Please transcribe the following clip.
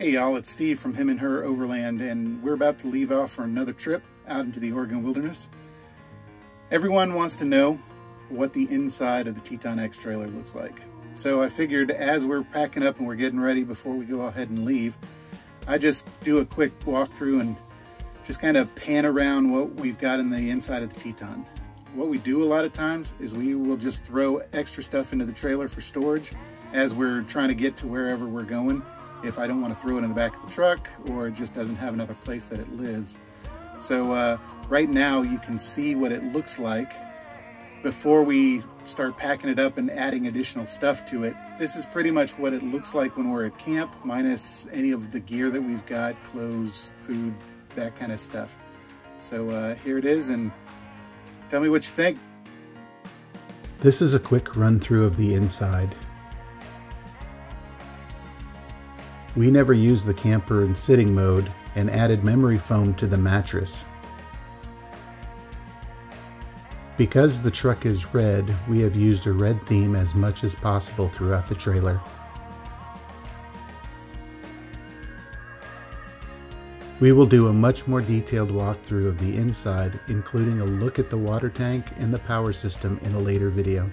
Hey y'all, it's Steve from Him and Her Overland, and we're about to leave off for another trip out into the Oregon wilderness. Everyone wants to know what the inside of the Teton X trailer looks like. So I figured as we're packing up and we're getting ready before we go ahead and leave, I just do a quick walkthrough and just kind of pan around what we've got in the inside of the Teton. What we do a lot of times is we will just throw extra stuff into the trailer for storage as we're trying to get to wherever we're going if I don't want to throw it in the back of the truck or it just doesn't have another place that it lives. So uh, right now you can see what it looks like before we start packing it up and adding additional stuff to it. This is pretty much what it looks like when we're at camp, minus any of the gear that we've got, clothes, food, that kind of stuff. So uh, here it is and tell me what you think. This is a quick run through of the inside. We never used the camper in sitting mode and added memory foam to the mattress. Because the truck is red, we have used a red theme as much as possible throughout the trailer. We will do a much more detailed walkthrough of the inside, including a look at the water tank and the power system in a later video.